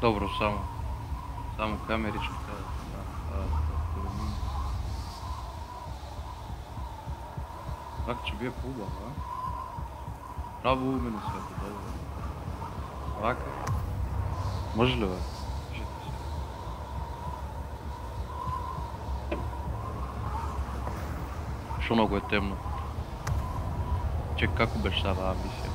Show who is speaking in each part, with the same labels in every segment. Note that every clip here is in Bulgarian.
Speaker 1: Добру саму. Саму камерічку. Как тебе пуба, а? Праву у мене свято, добре. Так? Можливо. Що много е темно. Чек как у большого амбисија?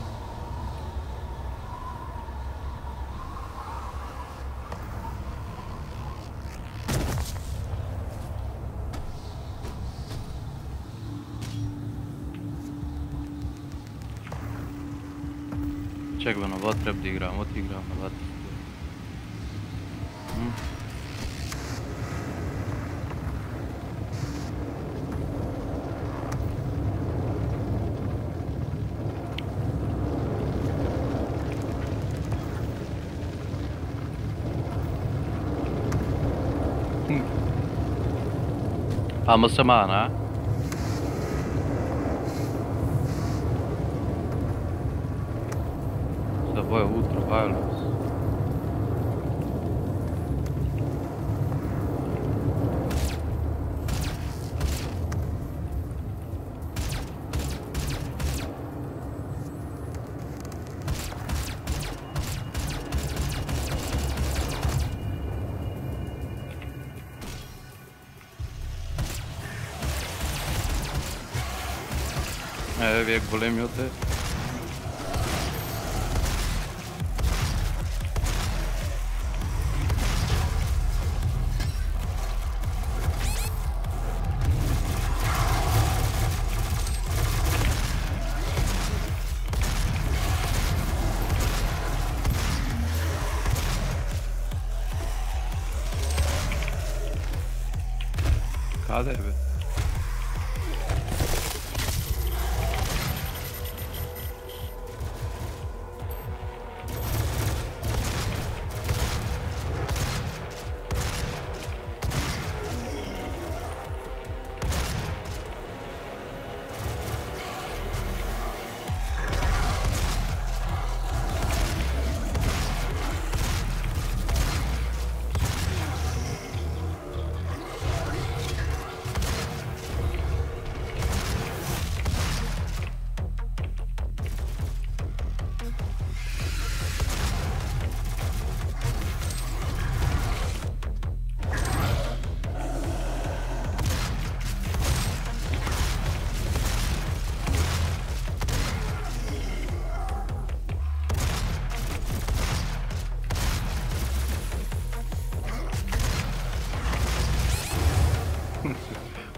Speaker 1: Telegram'da var. Ama semana. É, minha golem, meu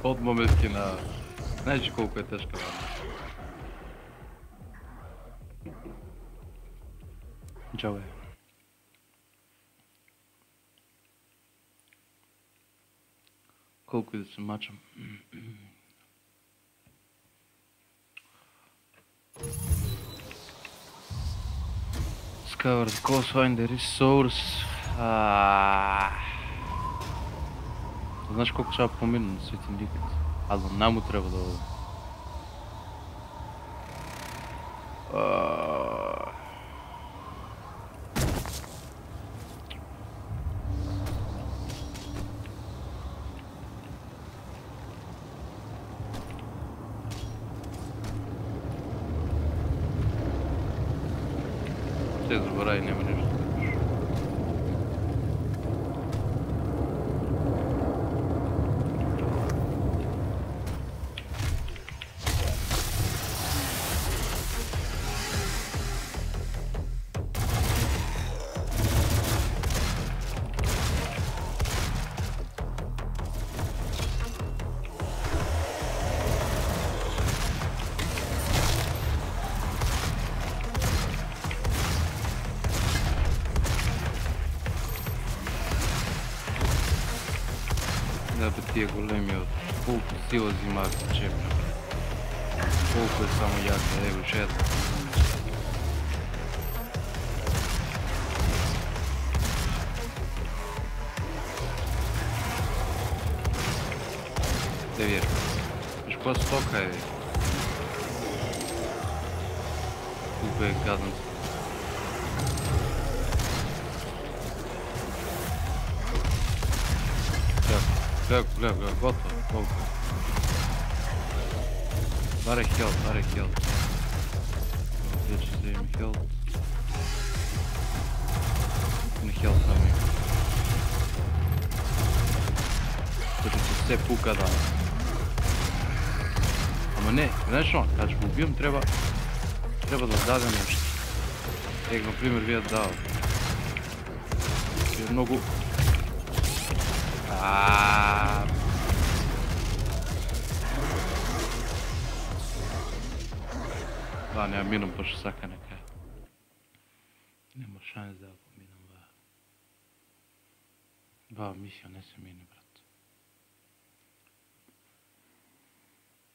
Speaker 1: От моментки на... Знаеш колко е тежка рана? Чао, бе. Колко и да се мачам. Discover the cause, find the resource. Ah. Знаеш колко да помина на Светин Ликът? А за нам му трябва да... А, тия големи от колко сила взимат за чеп. Колко е само яка, е бюджет. Доверь. Ж по стока е. Тупо е гадан Гледай, готово, толкова. Баре хелт, баре хелт. Gdje će da im health? Ne health samo ima. Znači će sve puka da... Ама не, знаеш on, kad ćemo ubijom treba... Treba da dade nešto. Ек, например, вие дал. Je много... Aaaa. Da, nema minom, pošto saka neka. Nema šans da ako minom ba. Ba, misija ne se mini, brat.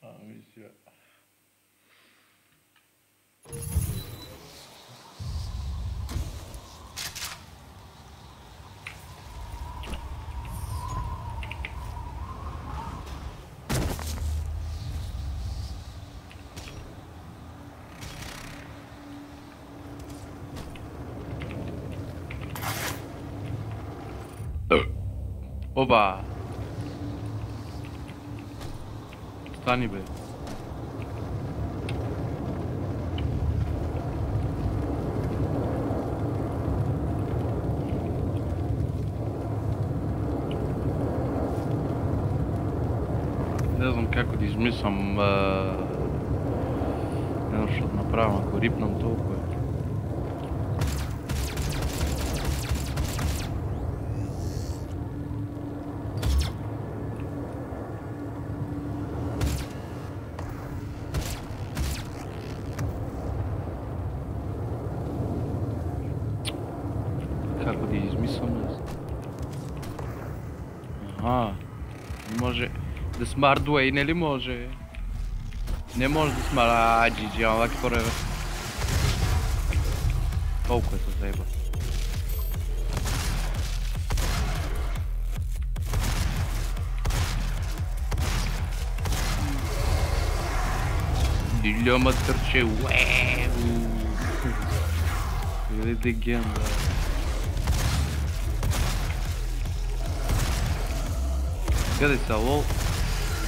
Speaker 2: A, misija.
Speaker 1: Oba. Stani bre. Ne znam kako ti izmisam uh, e, naprava, ko ripnem toliko да smart way, нели може? Не може да smart... А, GG, лаки forever. Колко е to заеба? Дилема търче, уеу!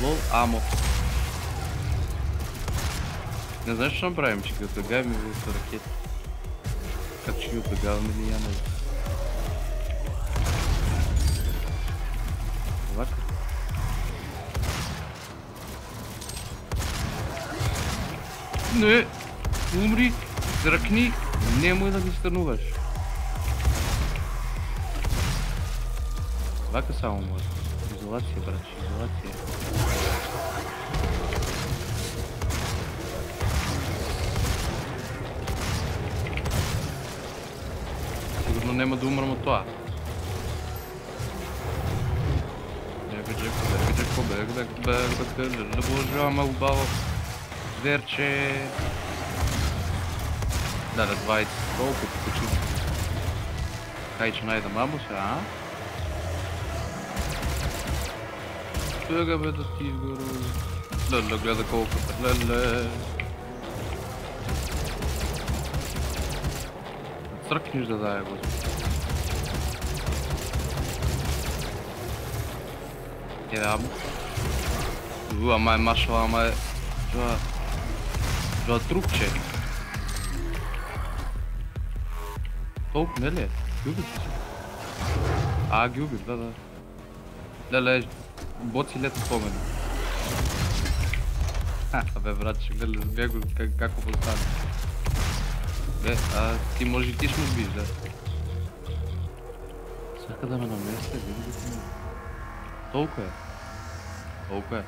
Speaker 1: лол аму. Не знаешь, что правимчик? Это гамми вместо ракет. Как чью-то говно или я Ладно. Не, умри, дракни, немой да не стануваш. Вака само може. Изолация, брат, изолация. Сигурно няма да умрам от това. Бега, Джеко, бега, Джеко, бега, бега, бега, бега, да боже, малбало. Зверче. Да, да, 20. Колко покачи. Хай, че най-да мамо се, а? Bürger wird das Tief gerührt. Lalle, Gläser Coke, lalle. Strach nicht, dass er Wir haben. Du, mal Mascho, mal. Du hast Druckcheck. Coke, Nelle. Gubit. Ah, Gubit, da, da. Lalle, си. Да, да. Боци лето спомен. Абе, брат, ще гледа с бего как, како го стане. Бе, а ти може и ти ще му биш, да. Сака да ме наместе, види да ти Толкова е. Толкова е.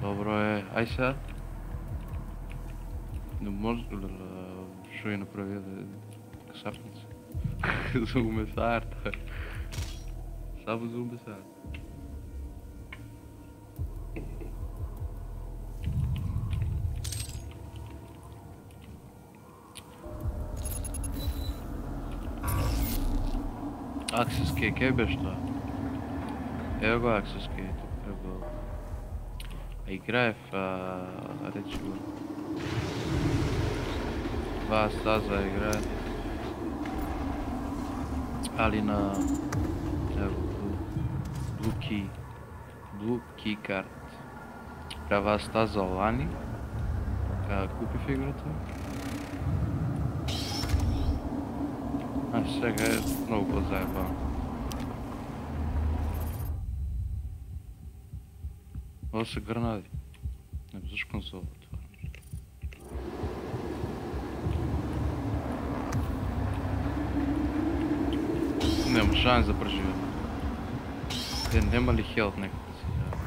Speaker 1: Добро е. Ай сега. Не може... Що я направя да... Касапница. За умесарта. Само за Access key, беше това? Ево го Access key. А играе в... А, речи го. Това Стаза играе. Али на... Ево, Blue Key. Blue Key Card. Права ста за Лани. Купих играта. А сега е много по-заебано. Това са гранади. Не защо консола това нещо. Няма шанс да преживея. Те няма ли хелт си дава?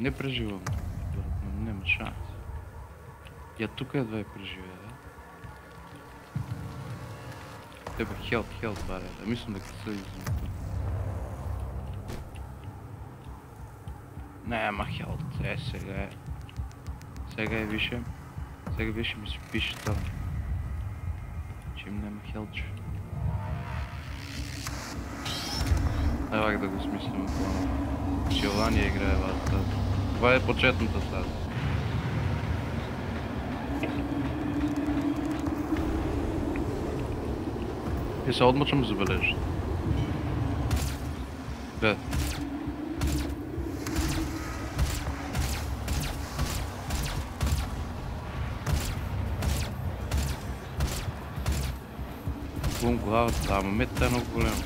Speaker 1: Не преживам. Няма шанс. Я тук едва и преживея. Да? Тебе хелт, хелт баре. Да мислям дека се извинка. Няма хелт. Е, сега е. Сега е више. Сега више ми се пише това. Че им няма хелче. Давай да го смислим плана. Челания играе вас. Това е почетната стадия. И се odmъчам забележи. Де? Бум главата, ама метата е много голям.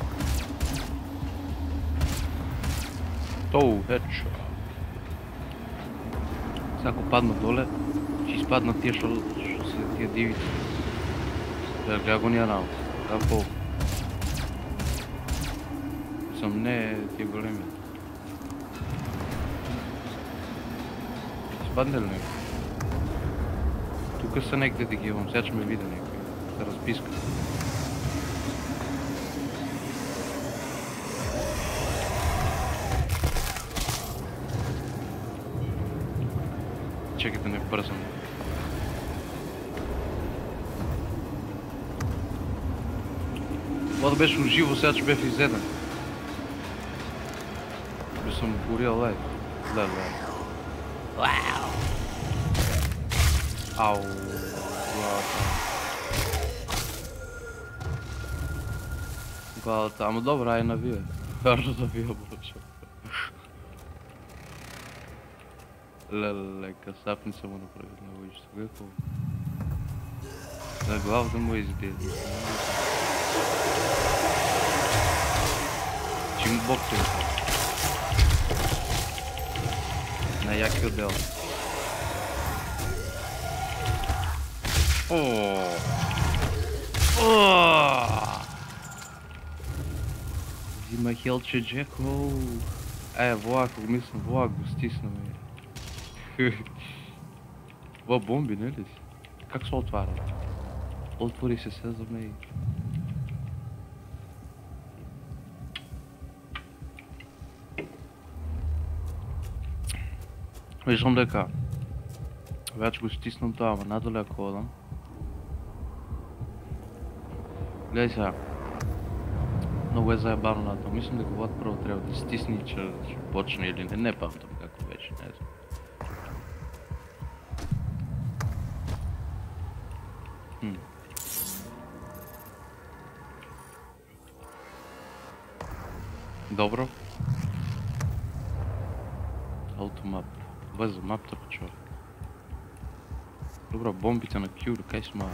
Speaker 1: Тоу, хедшот. Сега ако падна доле, ще изпаднат тия, що, що са тия дивите. Да го ния работа. Да, пол. Съм не тия големи. Спадне ли някой? Тук са некъде да ги имам, сега ще ме видя някой. Разписка. Чакай да не бързам. Pode bem surgiu o certo BFZ. Começou-me por ele, lá, lá. Uau! Au! Gota. Gota, me dobraj na wie. Bardzo dobie, proszę. Lele, kasapnica mu naprawdę na ulicy. Głowę mu jest biedny. Чимбок е. На яки отдел. О! О! Взима хелче Джеко. Е, влак, мислям, влак го стисна ми. Това бомби, не ли си? Как се отваря? Отвори се се за мен. Виждам дека Вече го стиснам това, ама надоле ако ходам. Гледай сега. Много е заебано на това. Мислям дека Влад първо трябва да стисни, че ще почне или не. Не памтам како вече, не знам. Добро. Automap. Това е за мапта, бе, човек. Добро, бомбите на Кюр, кай сма?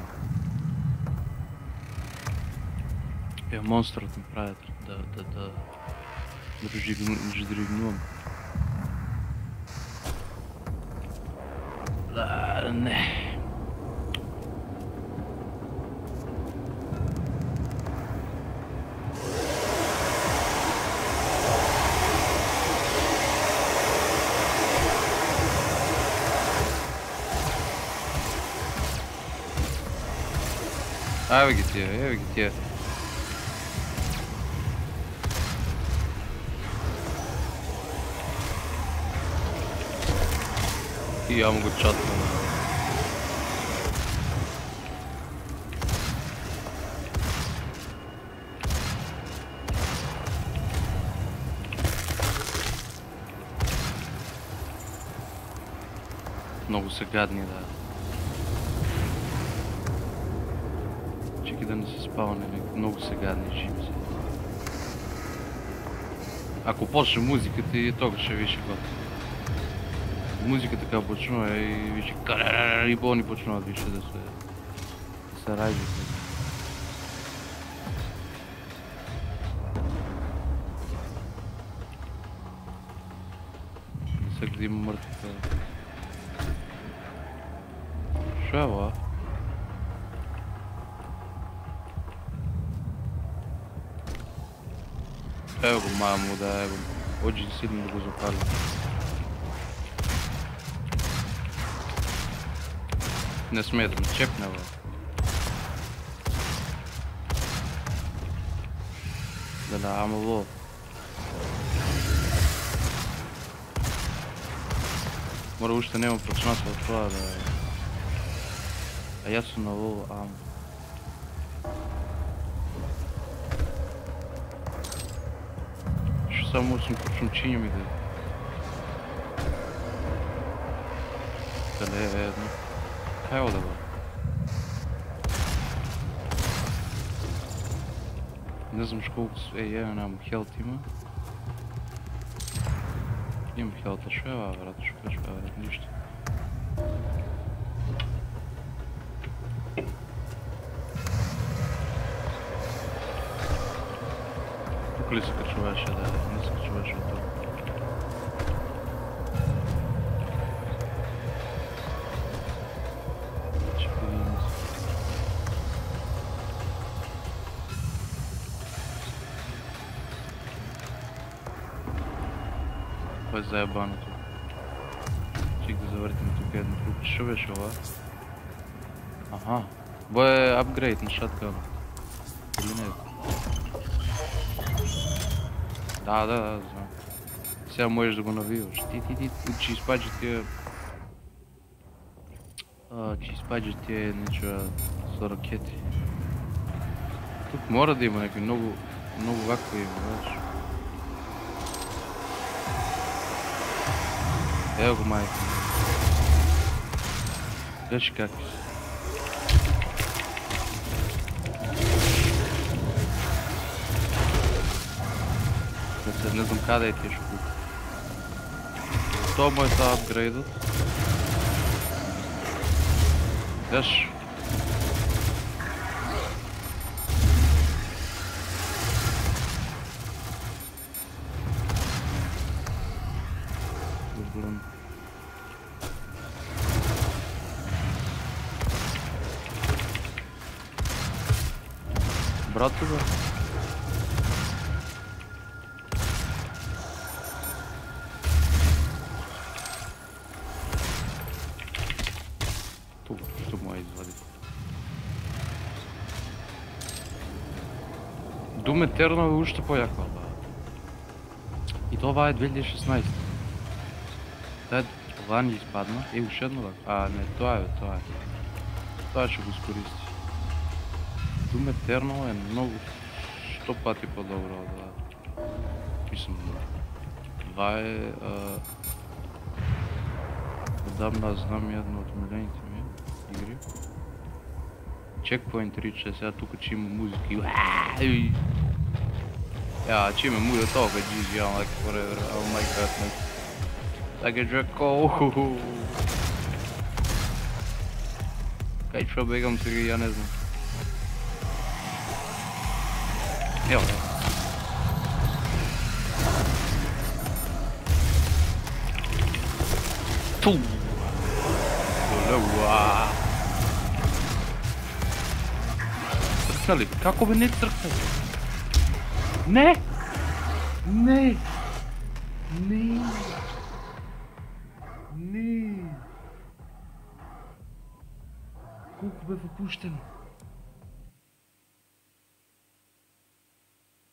Speaker 1: Е, монстърът ми правят да, да, да... Да режигнувам. Да, не. Eve gidiyor, eve gidiyor. Yağmur çatmadı. Много са гадни, да. Не се спаваме, много са гадни, живи са. Ако почне музиката и тога ще виж готово. Музика така почнува и виж и болни почнуват више да се да се раждат. Всеки да има мъртви. Шо е evo ga mamu da evo Ođi da sidimo da ga zapali. Ne smije da me čepne ovo. Da dam ovo. Mora ušte nemam pročnata od toga da je. A ja sam na ovo, amo. Ne znam koliko sve je, nemam health ima. Imam health, a što je ova vrat, što je ova vrat, ništa. Тук ли се качуваше, да, Това заебано тук. Чек да завъртим тук едно круг. Що беше ова? Аха. Бо е апгрейд на шаткана. Или не? Да, да, да, знам. Сега можеш да го навиваш. Ти, ти, ти, че изпаджа тия... А, че изпаджа тия нечува с ракети. Тук мора да има някакви много, много вакове има, знаеш. É algo mais. Dois cacos. Nas um bocado é que escuro. Toma essa upgrade. Deixa. Бе. Тук, що му я извади. Doom Eternal е още по-яко. И това е 2016. Дай, това ни изпадна. Е, още едно. А, не, това е, това е. Това ще го скористи. Doom Eternal е много, сто пъти по-добро, да. Мислям, това е... А... Отдавна знам една от милените ми игри. Checkpoint 3, че сега тук, че има музика и... Уааа! Ja, че има музика, толкова GG, I'm like, whatever, oh my man. Like a Draco! Кай, що бегам сега, я не знам. Evo. Tu! Ua. Crknali, kako bi ne crknali? Ne! Ne! Ne! Ne! Колко бе въпущен?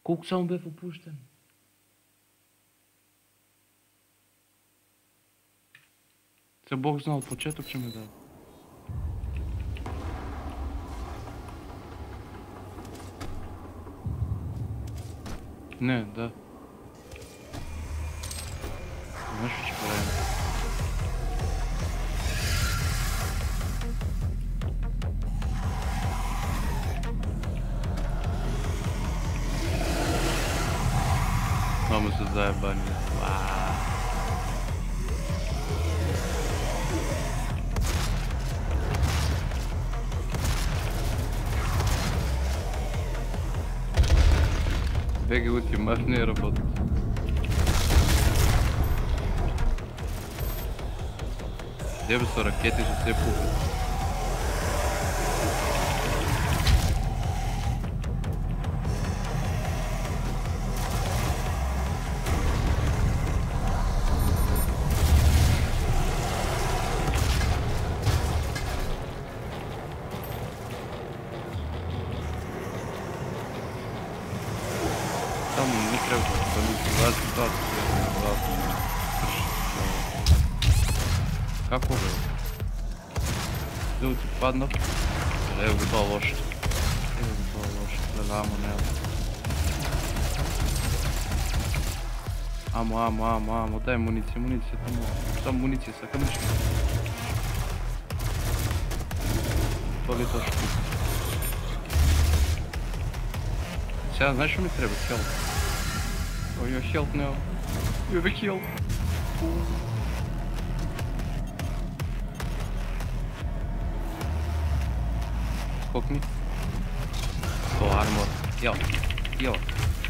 Speaker 1: Колко само бе въпущен? За Бог знал, почеток че ме дава. Не, да. Знаеш че правим? Само се заебани. Уаа. БГ ултимат не работи. Где бы са ракети ще се пукат? Ljudi padна. Evo ga to loše. Evo ga to loše. Gledamo, ne. Amo, amo, amo, amo, daj municije, municije tamo. Samo municije sa kamičima. To li je to što? Сега знаеш що ми трябва? Хелп. Oh, your help now. You have a help. Skokni. poke me? Só arma. E ó. E ó.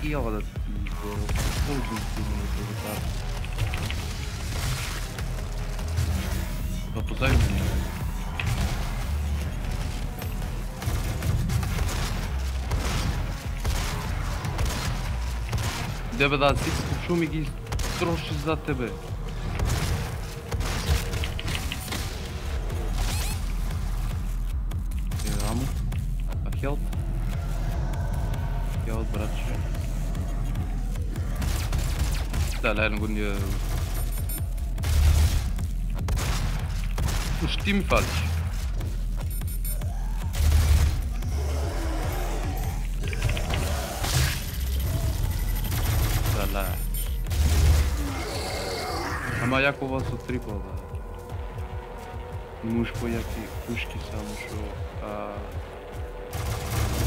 Speaker 1: E ó. Todo o mundo Só pusei. Deve dać 6 szumik i troszczy za tebe. لا نقول O Steam faz. está lá. Amanhã com o vosso triplo. Nos põe aqui. Os que são a.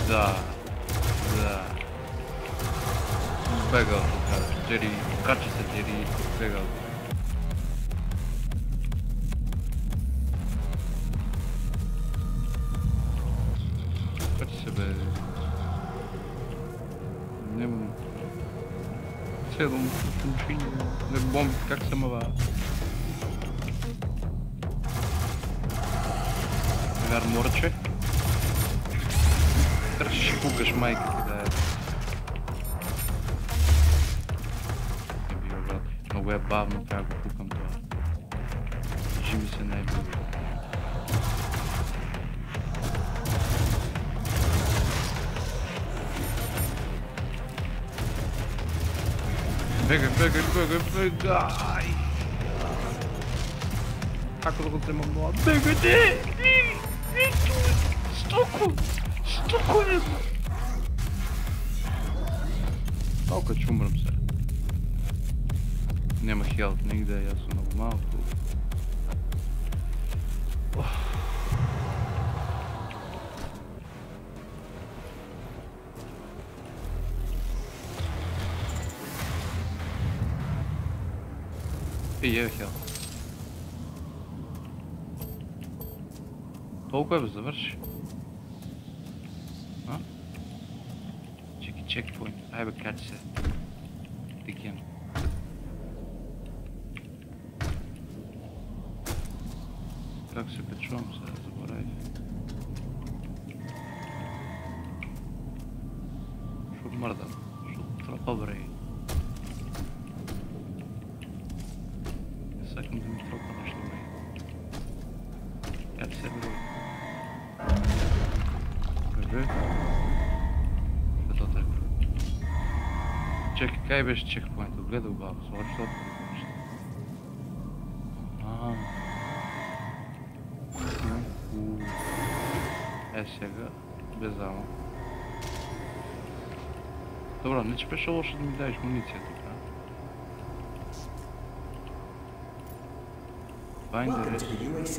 Speaker 1: Da. Da. Pega o cara. Джери... Качи се Джери. Бегал. Качи се бе. Нямам... Седам в машини, не бомби, как се мава. Арморче. Трябва ще пукаш майка łebawno prawie pukam do zimy się najpierw. Biegaj, biegaj, biegaj, biegaj! Tak długo mam noa. Biegaj, ty! Stuku! Stuku! Pałkę ci umrę psa. Nema health nigde, ja sam na mauku. Oh. I je health. Toliko je završi. Čeki checkpoint, ajde kači se. Dikijem. Чекпоинт. Качи се. Качвам сега, забравих. Шо мърдам? Шо трапа бре? Не сакам да ми тропа нещо бре. Качи се бре. Бебе. Ето така. Чекай, кай беше чекпоинтът? Гледах баба, защо всяко без зала. Dobra, no ci pierwsze łoże mi dałeś municję, dobra. Binder
Speaker 3: Welcome to the UAC.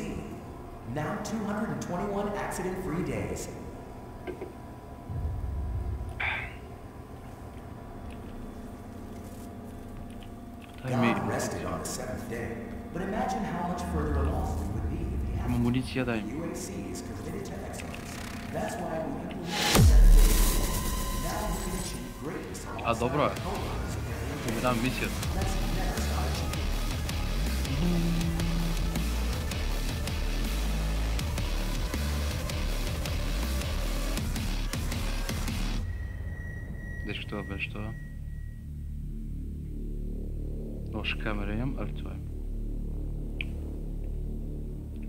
Speaker 3: Now 221 accident-free days. God rested on the seventh day, but imagine how much further along we would be if
Speaker 1: the
Speaker 3: UAC is committed to excellence.
Speaker 1: А, добро. У там висит. Да что, блин, что? Oş kamerayım artıyor.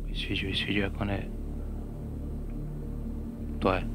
Speaker 1: Hiç hiç hiç hiç yok ne? espiritual.